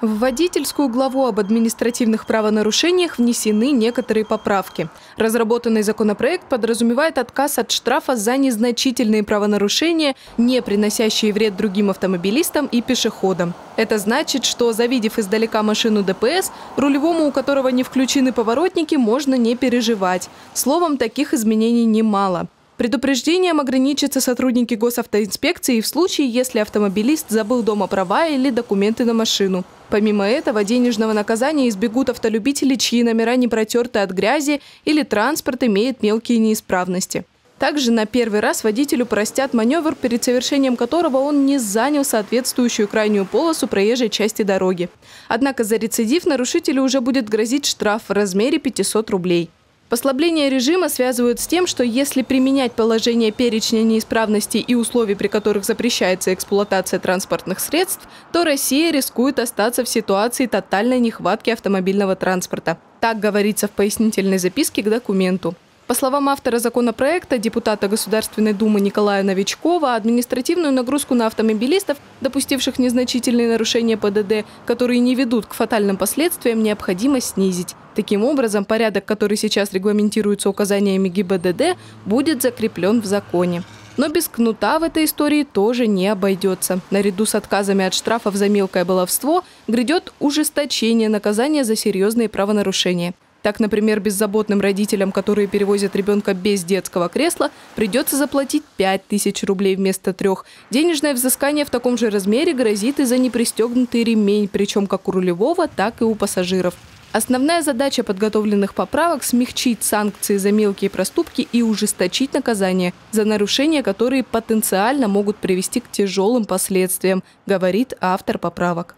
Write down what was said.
В водительскую главу об административных правонарушениях внесены некоторые поправки. Разработанный законопроект подразумевает отказ от штрафа за незначительные правонарушения, не приносящие вред другим автомобилистам и пешеходам. Это значит, что завидев издалека машину ДПС, рулевому, у которого не включены поворотники, можно не переживать. Словом, таких изменений немало. Предупреждением ограничатся сотрудники госавтоинспекции в случае, если автомобилист забыл дома права или документы на машину. Помимо этого, денежного наказания избегут автолюбители, чьи номера не протерты от грязи или транспорт имеет мелкие неисправности. Также на первый раз водителю простят маневр, перед совершением которого он не занял соответствующую крайнюю полосу проезжей части дороги. Однако за рецидив нарушителю уже будет грозить штраф в размере 500 рублей. Послабление режима связывают с тем, что если применять положение перечня неисправностей и условий, при которых запрещается эксплуатация транспортных средств, то Россия рискует остаться в ситуации тотальной нехватки автомобильного транспорта. Так говорится в пояснительной записке к документу. По словам автора законопроекта, депутата Государственной Думы Николая Новичкова, административную нагрузку на автомобилистов, допустивших незначительные нарушения ПДД, которые не ведут к фатальным последствиям, необходимо снизить. Таким образом, порядок, который сейчас регламентируется указаниями ГИБДД, будет закреплен в законе. Но без кнута в этой истории тоже не обойдется. Наряду с отказами от штрафов за мелкое баловство грядет ужесточение наказания за серьезные правонарушения. Так, например, беззаботным родителям, которые перевозят ребенка без детского кресла, придется заплатить 5 тысяч рублей вместо трех. Денежное взыскание в таком же размере грозит и за непристегнутый ремень, причем как у рулевого, так и у пассажиров. Основная задача подготовленных поправок – смягчить санкции за мелкие проступки и ужесточить наказания за нарушения, которые потенциально могут привести к тяжелым последствиям, говорит автор поправок.